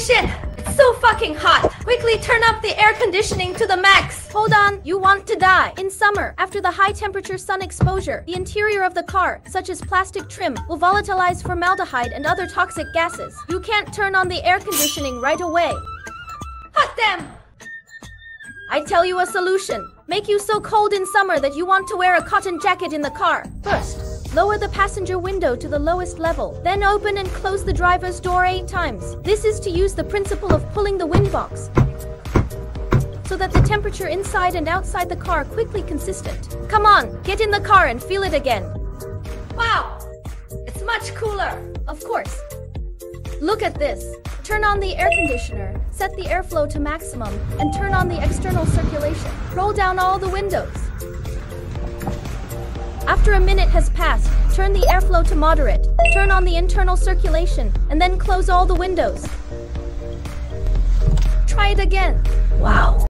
shit! It's so fucking hot! Quickly turn up the air conditioning to the max! Hold on, you want to die. In summer, after the high temperature sun exposure, the interior of the car, such as plastic trim, will volatilize formaldehyde and other toxic gases. You can't turn on the air conditioning right away. Hot damn! I tell you a solution. Make you so cold in summer that you want to wear a cotton jacket in the car. First, lower the passenger window to the lowest level. Then open and close the driver's door eight times. This is to use the principle of pulling the wind box so that the temperature inside and outside the car quickly consistent. Come on, get in the car and feel it again. Wow! It's much cooler! Of course. Look at this. Turn on the air conditioner, set the airflow to maximum, and turn on the external circulation. Roll down all the windows. After a minute has passed, turn the airflow to moderate, turn on the internal circulation, and then close all the windows. Try it again. Wow!